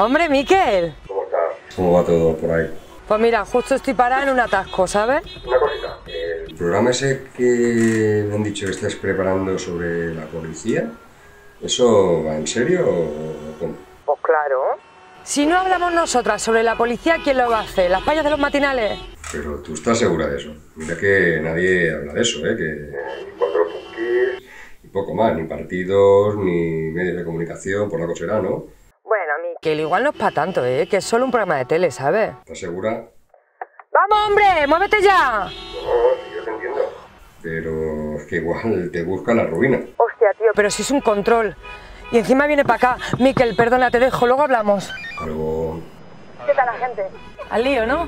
Hombre, Miquel. ¿Cómo estás? ¿Cómo va todo por ahí? Pues mira, justo estoy parada en un atasco, ¿sabes? Una cosita. El programa ese que me han dicho que estás preparando sobre la policía, ¿eso va en serio o cómo? Pues claro. Si no hablamos nosotras sobre la policía, ¿quién lo va a hacer? ¿Las payas de los matinales? Pero tú estás segura de eso. Mira que nadie habla de eso, ¿eh? Que ni cuatro y poco más, ni partidos, ni medios de comunicación, por la será, ¿no? Bueno, Miquel, igual no es para tanto, ¿eh? Que es solo un programa de tele, ¿sabes? ¿Estás segura? ¡Vamos, hombre! ¡Muévete ya! No, sí, yo te entiendo. Pero es que igual te busca la ruina. Hostia, tío, pero si es un control. Y encima viene para acá. Miquel, perdona, te dejo, luego hablamos. Algo... ¿Qué tal la gente? Al lío, ¿no?